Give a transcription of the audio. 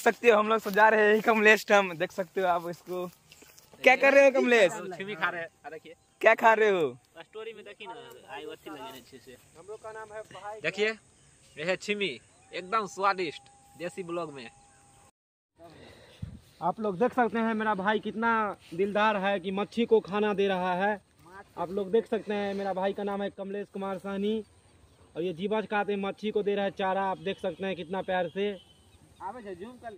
सकते हो हम लोग सजा रहे हैं कमलेश हम देख सकते हो आप इसको। क्या कर रहे हो कमलेश? खा रहे क्या खा रहे हो? स्टोरी में देखी ना आई अच्छी लगे अच्छे से। हम लोग का नाम है देखिए यह है छिमी एकदम स्वादिष्ट देसी ब्लॉग में। आप लोग देख सकते हैं मेरा भाई कितना दिलदार है कि मच्छी को खाना दे रहा है। आप लोग देख सकते हैं मेरा भाई का नाम है कमलेश कुमार सहनी और ये जीवा काते मच्छी को दे रहा है चारा। आप देख सकते हैं कितना प्यार से। जूम कर